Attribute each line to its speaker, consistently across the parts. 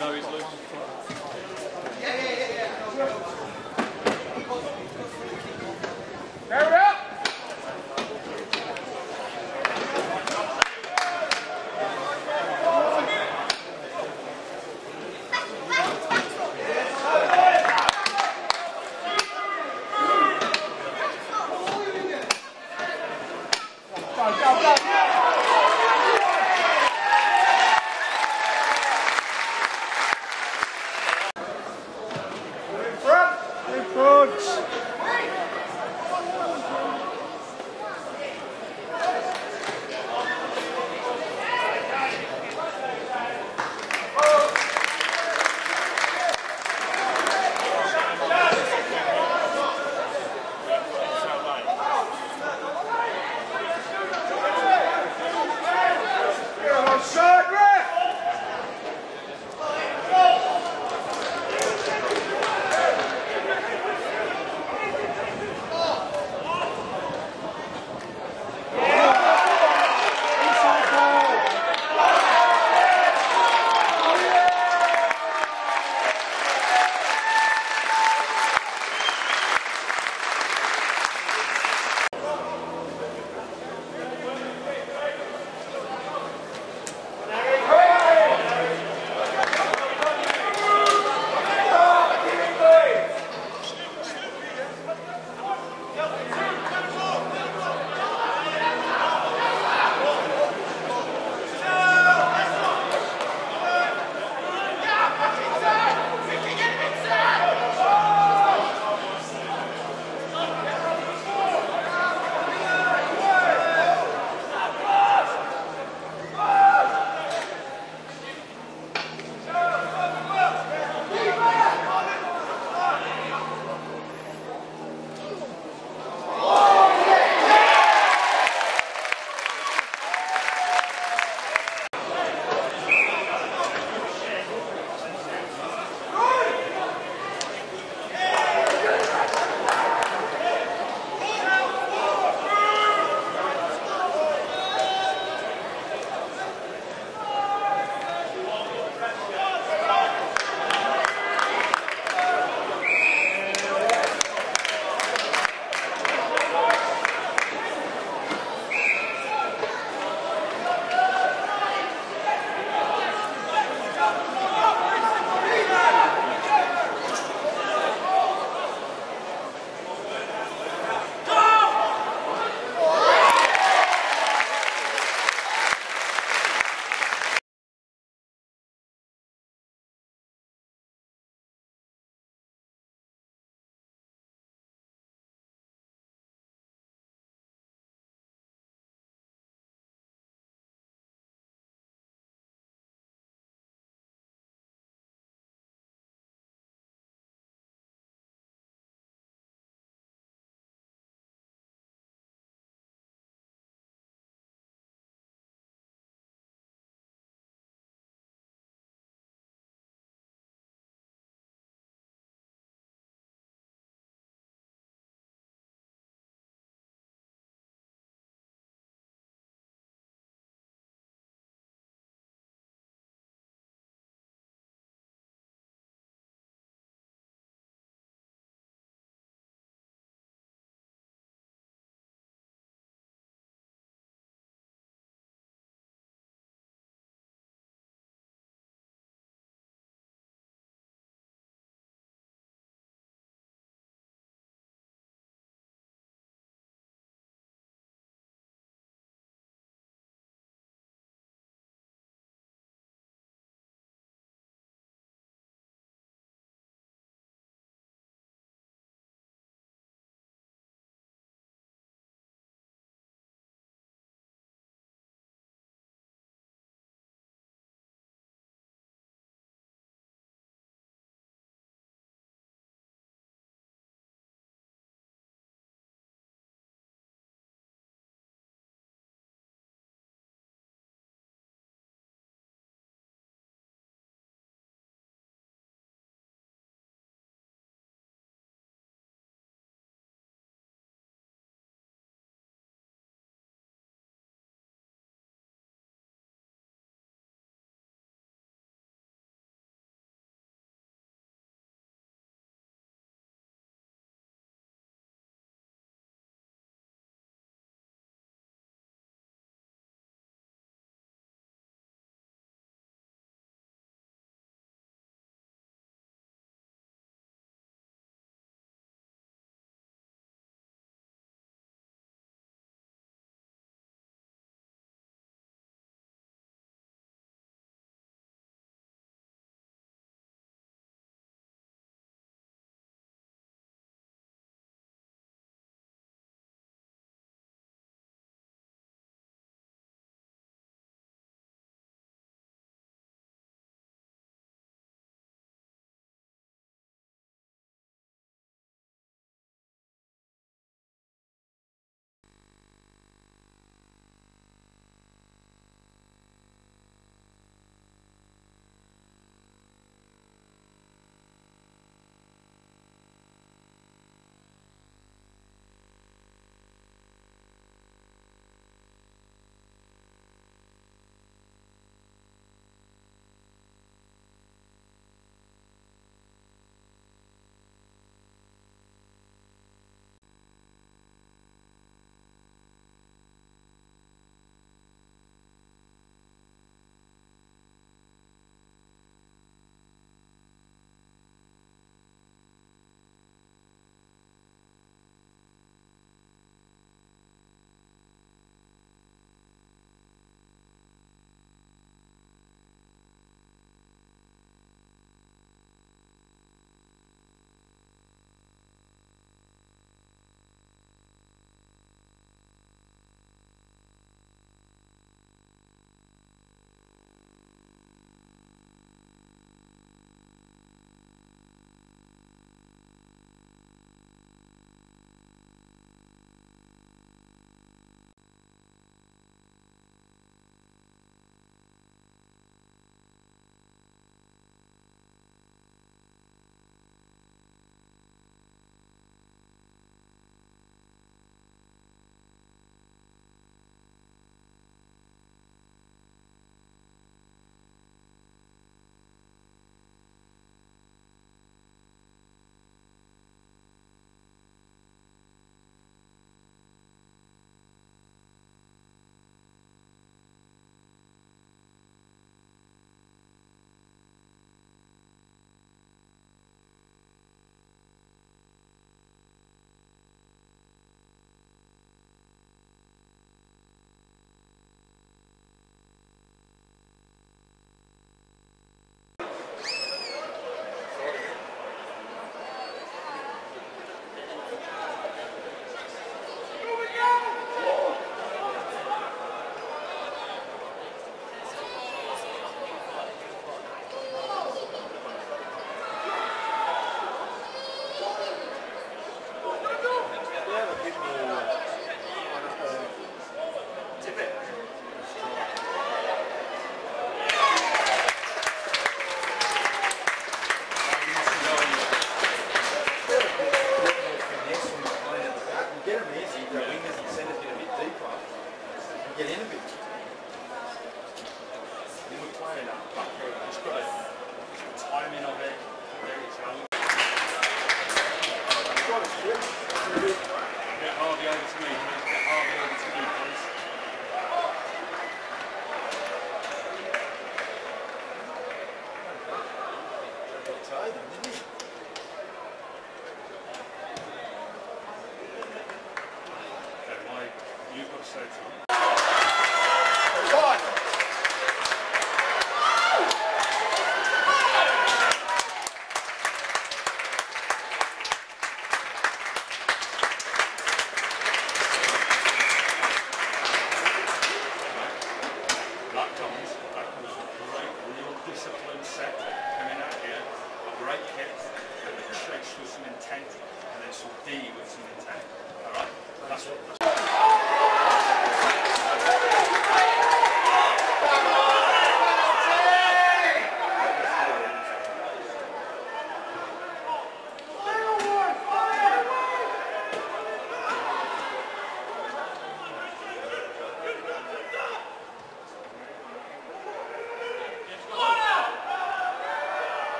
Speaker 1: No, he's loose. Yeah, yeah, yeah, yeah. Go, go, go!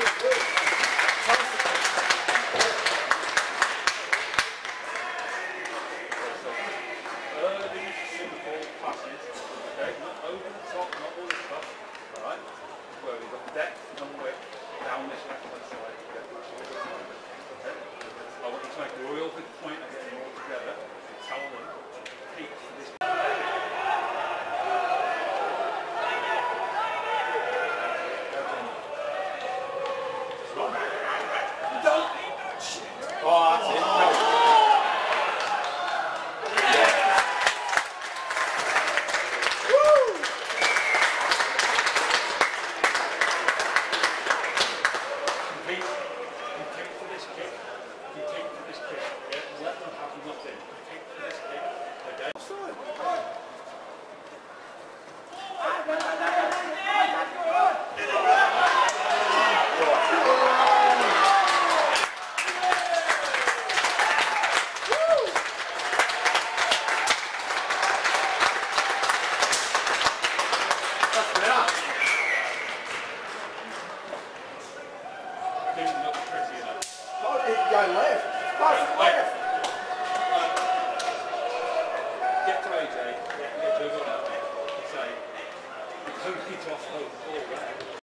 Speaker 1: Thank you.